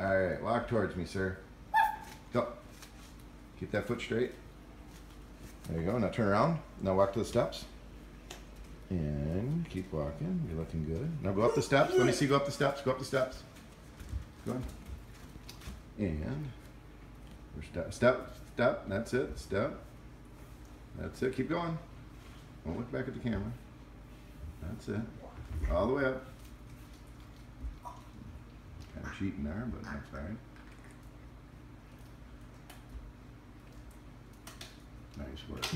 All right, walk towards me, sir. Go. Keep that foot straight. There you go. Now turn around. Now walk to the steps. And keep walking. You're looking good. Now go up the steps. Let me see. Go up the steps. Go up the steps. Go on. And step, step, step. That's it. Step. That's it. Keep going. Don't look back at the camera. That's it. All the way up. Cheating there, but that's all right. Nice work.